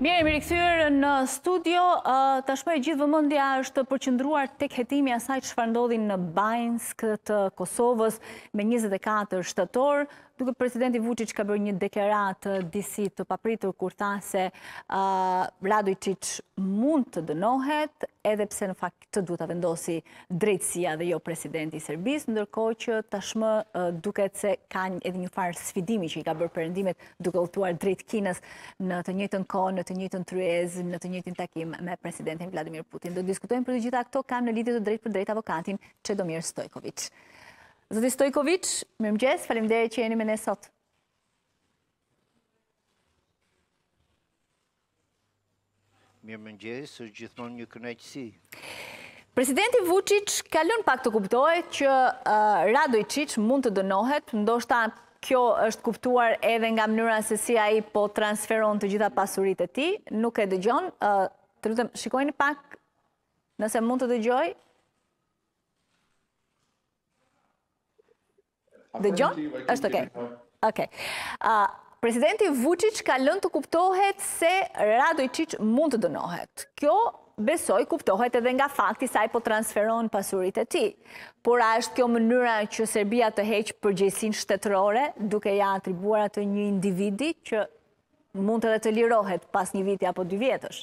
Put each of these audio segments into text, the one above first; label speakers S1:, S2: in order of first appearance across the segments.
S1: Mirë, jemi rikthyer në studio. Tashmë e gjithë vëmendja është përqendruar tek hetimi i asaj çfarë ndodhi në Banjsk të Kosovës me 24 shtator, duket presidenti Vuçiç ka bërë një deklaratë disi të papritur kur tha se Radojiçiç mund të dënohet edhe pse në fakt këtë duhet ta vendosi drejtësia dhe jo presidenti i Serbisë, ndërkohë që tashmë duket se ka edhe një farë sfidimi që i ka bërë Perëndimit duke udhëtuar drejt Kinës në të njëjtën kohë, në të njëjtën tryezë, në të njëjtin takim me presidentin Vladimir Putin. Do diskutojmë për të gjitha këto kam në lidhje të drejtpërdrejtë avokatin Çedomir Stojkoviç. Zoti Stojkoviç, mirëmëngjes, faleminderit që jeni me ne sot.
S2: Mirëmëngjes, është gjithmonë një kënaqësi.
S1: Presidenti Vuçiç ka lënë pak të kuptohet që Radojçiç mund të dënohet, ndoshta kjo është kuptuar edhe nga mënyra se si ai po transferon të gjitha pasuritë e tij, nuk e dëgjon. Të lutem, shikojeni pak nëse mund të dëgjojë. Dëgjon? Është okay. Okay. Presidenti Vučić ka lënë të kuptohet se Radojčić mund të dënohet. Kjo besoj kuptohet edhe nga fakti se ai po transferon pasuritë e tij. Por a është kjo mënyra që Serbia të heqë përgjegjësinë shtetërore, duke ia atribuar atë një individi që mund edhe të lirohet pas një viti apo dy vjetësh?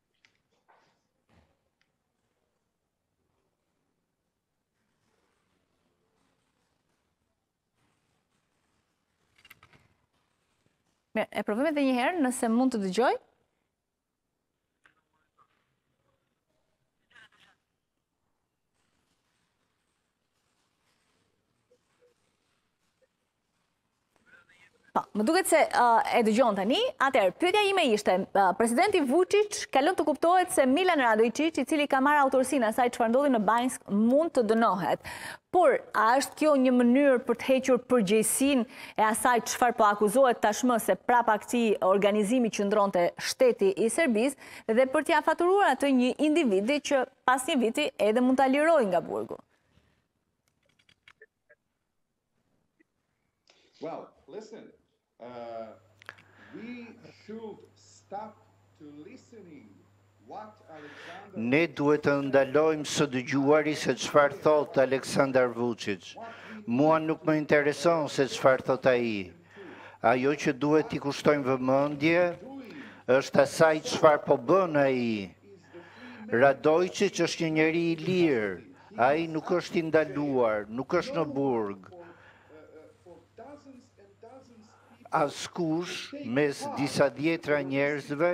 S3: Mirë,
S1: e provojmë edhe një herë nëse mund të dëgjojë. Po, më duket se e dëgjon tani. Atëherë, pyetja ime ishte, presidenti Vučić ka lënë të kuptohet se Milan Radojičić, i cili ka marrë autorësinë e asaj çfarë ndodhi në Banjsk, mund të dënohet. Por, a është kjo një mënyrë për të hequr përgjegjësinë e asaj çfarë po akuzohet tashmë se prapa këtij organizimi qëndronte shteti i Serbisë dhe për t'ia faturuar atë një individi që pas një viti edhe mund ta lirojë nga burgu.
S3: Well, listen. Uh, we should stop to listening
S2: Ne duhet të ndalojmë së dëgjuari se çfarë thotë Aleksandar Vuçiç. Mua nuk më intereson se çfarë thotë ai. Ajo që duhet t'i kushtojmë vëmendje, është asaj çfarë po bën ai. Radojçiç është një njeri i lirë, ai nuk është i ndaluar, nuk është në burg. Askush mes disa dhjetëra njerëzve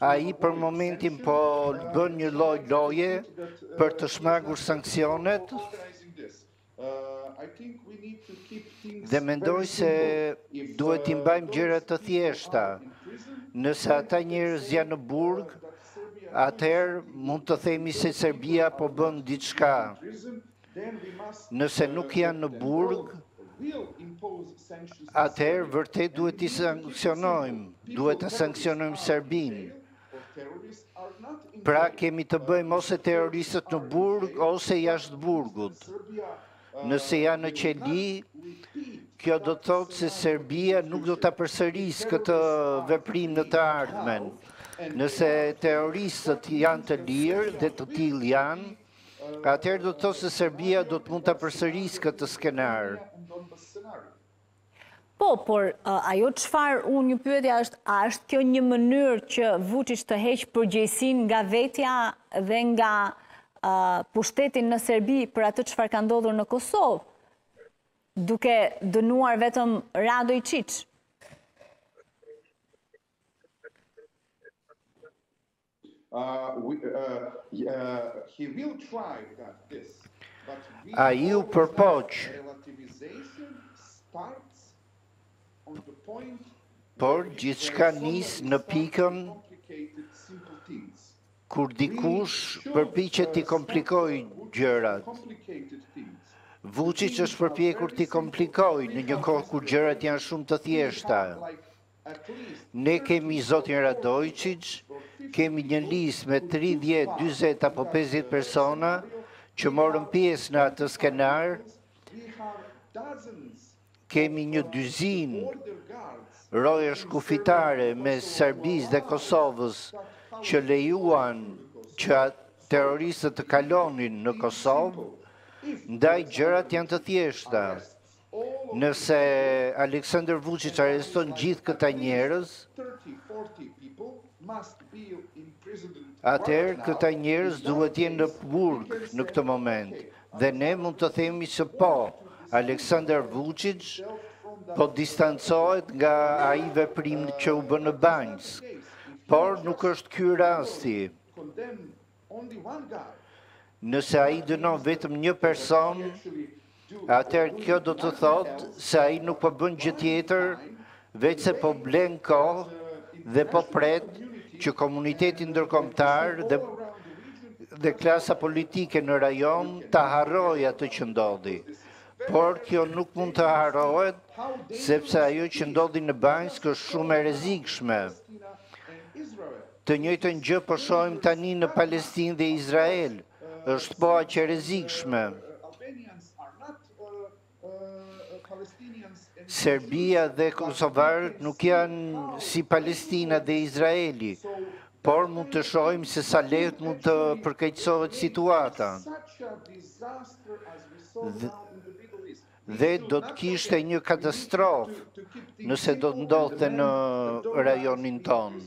S2: Ai për momentin po bën një lloj loje për të shmangur sanksionet dhe mendoj se duhet t'i mbajmë gjërat të thjeshta. Nëse ata njerëz janë në burg, atëherë mund të themi se Serbia po bën diçka. Nëse nuk janë në burg, atëherë vërtet duhet t'i sanksionojmë, duhet ta sanksionojmë Serbinë. Pra kemi të bëjmë ose terroristët në burg, ose jashtë burgut. Nëse janë në qeli, kjo do të thotë se Serbia nuk do ta përsërisë këtë veprim në të ardhmen. Nëse terroristët janë të lirë dhe të tillë janë, Atëherë do të thotë se Serbia do të mund ta përsërisë këtë skenar.
S1: Po, por ajo çfarë unë një pyetja është, a është kjo një mënyrë që Vuçiç të heqë përgjegjësinë nga vetja dhe nga pushteti në Serbi për atë çfarë ka ndodhur në Kosovë, duke dënuar vetëm Radojçiç?
S2: Ai u përpoq, por gjithçka nis në pikën kur dikush përpiqet t'i komplikojë gjërat. Vuçiç është përpjekur t'i komplikojë në një kohë kur gjërat janë shumë të thjeshta. Ne kemi zotin Radojçiç, kemi një listë me 30, 40 apo 50 persona që morën pjesë në atë skenar. Kemi një dyzinë rojesh kufitare mes Serbisë dhe Kosovës që lejuan që terroristët të kalonin në Kosovë, ndaj gjërat janë të thjeshta. Nëse Aleksandër Vuçiç arreston gjithë këta njerëz, atëherë këta njerëz duhet të jenë në burg në këtë moment dhe ne mund të themi se po, Aleksandër Vuçiç po distancohet nga ai veprim që u bë në Banjskë. Por nuk është ky rasti. Nëse ai dënon vetëm një person, atëherë kjo do të thotë se ai nuk po bën gjë tjetër veçse po blen kohë dhe po pret që komuniteti ndërkombëtar dhe klasa politike në rajon ta harrojë atë që ndodhi. Por kjo nuk mund të harrohet sepse ajo që ndodhi në Banjskë është shumë e rrezikshme. Të njëjtën gjë po shohim tani në Palestinë dhe Izrael. Është po aq e rrezikshme. Serbia dhe kosovarët nuk janë si Palestina dhe Izraeli, por mund të shohim se sa lehtë mund të përkeqësohet situata. Dhe do të kishte një katastrofë nëse do të ndodhte në rajonin tonë.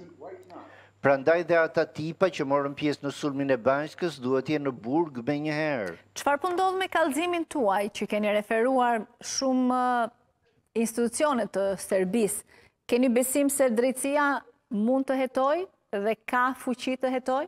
S2: Prandaj dhe ata tipa që morën pjesë në sulmin e Banjskës duhet të jenë në burg
S1: menjëherë. Çfarë po ndodh me kallëzimin tuaj që keni referuar shumë institucione të Serbisë? Keni besim se drejtësia mund të hetojë dhe ka fuqi të
S2: hetojë?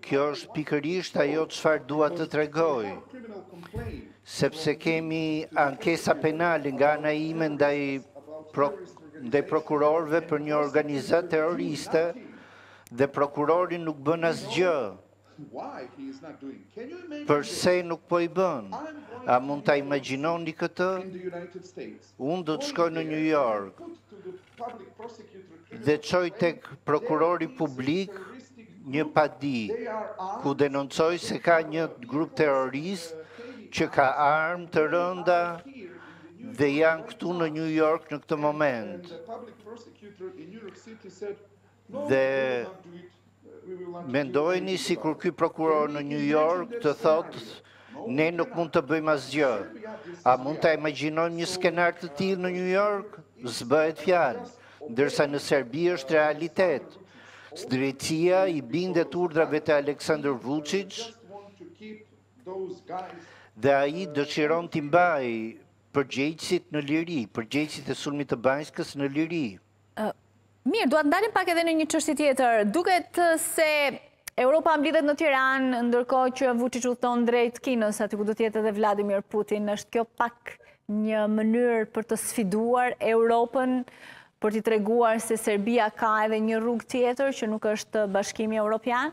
S2: Kjo është pikërisht ajo çfarë dua të tregoj, sepse kemi ankesa penale nga ana ime ndaj ndaj prokurorëve për një organizatë terroriste dhe prokurori nuk bën asgjë. Përse nuk po i bën? A mund ta imagjinoni këtë? Unë do të shkoj në Nju Jork dhe çoj tek prokurori publik një padi ku denoncoj se ka një grup terrorist që ka armë të rënda dhe janë këtu në Nju Jork në këtë moment. Dhe mendojeni sikur ky prokuror në New York të thotë ne nuk mund të bëjmë asgjë. A mund ta imagjinojmë një skenar të tillë në New York? S'bëhet fjalë, ndërsa në Serbi është realitet. Drejtësia i bindet urdhrave të Aleksandër Vuçiç dhe ai dëshiron t'i mbajë përgjegjësit në liri, përgjegjësit e sulmit të Banjskës në liri.
S1: Mirë, dua të ndalem pak edhe në një çështje tjetër. Duket se Europa mblidhet në Tiranë, ndërkohë që Vuçiç udhëton drejt Kinës, aty ku do të jetë edhe Vladimir Putin. është kjo pak një mënyrë për të sfiduar Europën, për t'i treguar se Serbia ka edhe një rrugë tjetër që nuk është Bashkimi Europian?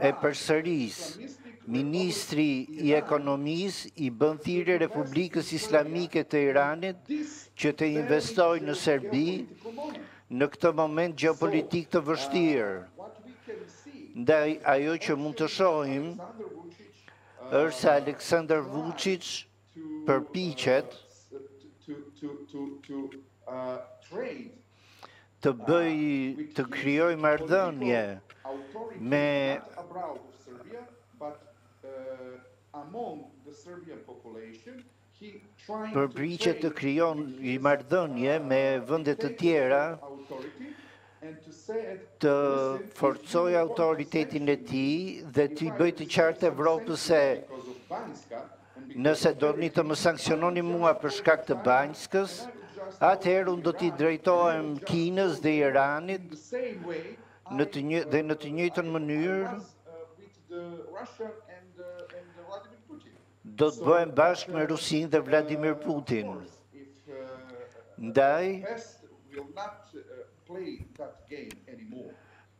S2: E përsëris, ministri i Ekonomisë i bën thirrje Republikës Islamike të Iranit që të investojë në Serbi në këtë moment gjeopolitik të vështirë. Ndaj, ajo që mund të shohim është se Aleksandar Vuçiç, përpiqet të bëjë, të krijojë marrëdhënie me, përpiqet të krijojë marrëdhënie me vende të tjera të forcojë autoritetin e tij dhe t'i bëjë të qartë Evropës se Nëse doni të më sanksiononi mua për shkak të Banjskës, atëherë unë do t'i drejtohem Kinës dhe Iranit dhe në të njëjtën mënyrë do të bëhem bashkë me Rusinë dhe Vladimir Putin. Ndaj,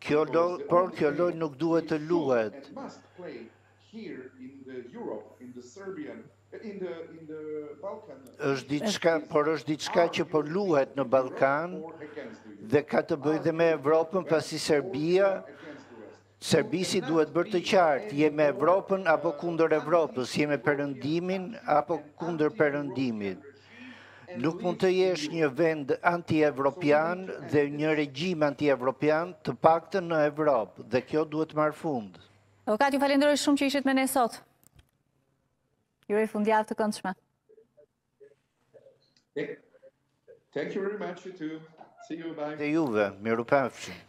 S2: kjo lojë, por kjo lojë nuk duhet të luhet. here in the Europe, in the Serbian, in the, in the Balkan. Është diçka, por është diçka që po luhet në Ballkan dhe ka të bëjë dhe me Evropën, pasi Serbia, Serbisë i duhet bërë të qartë, je me Evropën apo kundër Evropës, je me perëndimin apo kundër perëndimit. Nuk mund të jesh një vend anti-evropian dhe një regjim anti-evropian të paktën në Evropë, dhe kjo duhet të marrë fund.
S1: Avokat, ju falenderoj shumë që ishit me ne sot. Ju uroj fundjavë të këndshme.
S3: Thank you very much, you too. See you, bye.
S2: Dhe juve, mirupafshim.